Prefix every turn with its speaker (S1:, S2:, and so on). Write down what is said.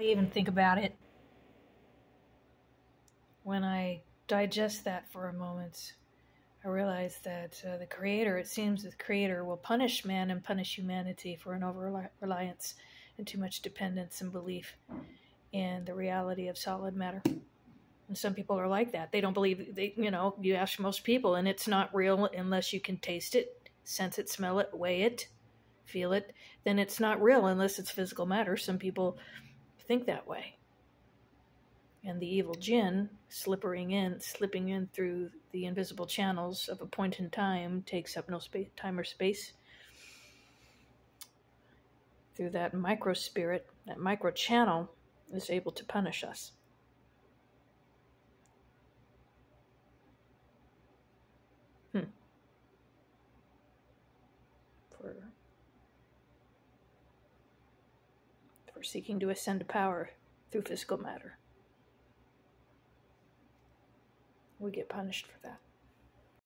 S1: I even think about it when I digest that for a moment. I realize that uh, the Creator, it seems the Creator will punish man and punish humanity for an over reliance and too much dependence and belief in the reality of solid matter. And some people are like that. They don't believe, they, you know, you ask most people, and it's not real unless you can taste it, sense it, smell it, weigh it, feel it. Then it's not real unless it's physical matter. Some people think that way. And the evil jinn slipping in, slipping in through the invisible channels of a point in time takes up no space, time or space. Through that micro spirit, that micro channel is able to punish us. Hmm. For, for seeking to ascend to power through physical matter. We get punished for that.